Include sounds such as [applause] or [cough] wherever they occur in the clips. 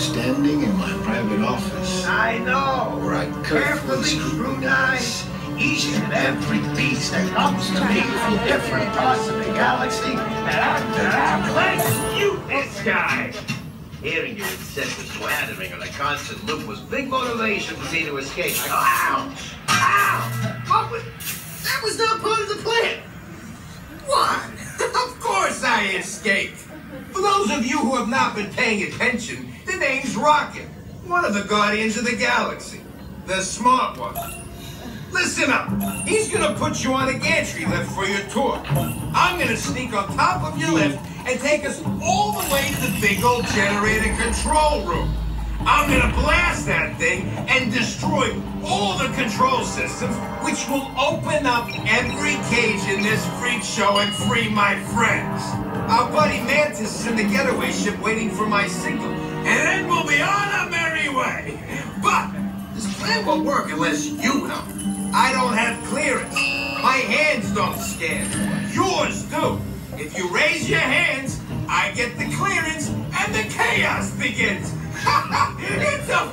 standing in my private office. I know. Where I carefully scrutinize each and every piece that comes to me from different parts of the galaxy. And I'm, Let's you this guy. Hearing your incessant slandering on a constant loop was big motivation for me to escape. I go, ow! Ow! What was... That was not part of the plan. What? Escaped. For those of you who have not been paying attention, the name's Rocket, one of the Guardians of the Galaxy. The smart one. Listen up. He's gonna put you on a gantry lift for your tour. I'm gonna sneak on top of your lift and take us all the way to the big old generator control room. I'm gonna blast and destroy all the control systems, which will open up every cage in this freak show and free my friends. Our buddy Mantis is in the getaway ship waiting for my signal, and then we'll be on our merry way. But this plan won't work unless you help. I don't have clearance. My hands don't scan. Yours do. If you raise your hands, I get the clearance and the chaos begins. [laughs] it's a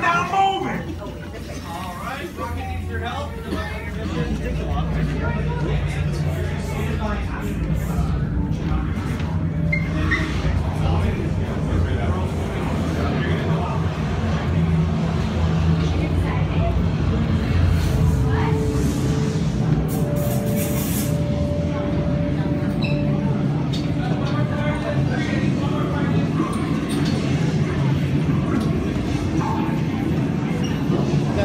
Now! All right, Rocket needs your help.